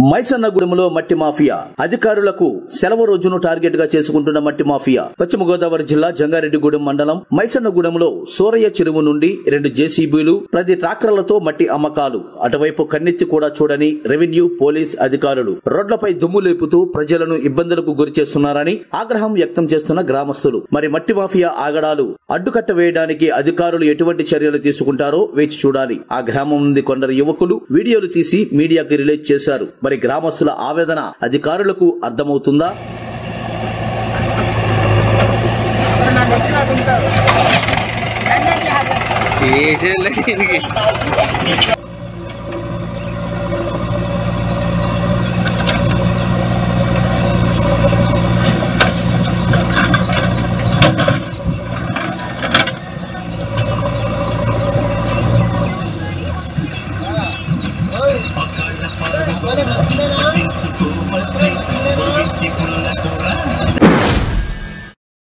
మైసన్నగూడెంలో మట్టి మాఫియా. అధికారులకు సెలవు రోజును టార్గెట్గా చేసుకుంటున్న మట్టి మాఫియా. పశ్చిమ గోదావరి జిల్లా జంగారెడ్డిగూడెం మండలం మైసన్నగూడెంలో సూరయ్య చెరువు నుండి రెండు జేసీబీలు ప్రతి ట్రాక్టర్లతో మట్టి అమ్మకాలు. అటువైపు కన్నెత్తి కూడా చూడని రెవెన్యూ పోలీస్ అధికారులు. రోడ్లపై దుమ్ము లేపుతూ ప్రజలను ఇబ్బందులకు గురి చేస్తున్నారని ఆగ్రహం వ్యక్తం చేస్తున్న గ్రామస్తులు. మరి మట్టి మాఫియా ఆగడాలు అడ్డుకట్ట వేయడానికి అధికారులు ఎటువంటి చర్యలు తీసుకుంటారో వేచి చూడాలి. ఆ గ్రామం నుండి కొందరు యువకులు వీడియోలు తీసి మీడియాకి రిలీజ్ చేశారు. మరి గ్రామస్తుల ఆవేదన అధికారులకు అర్థమవుతుందా? చేసేలే 何?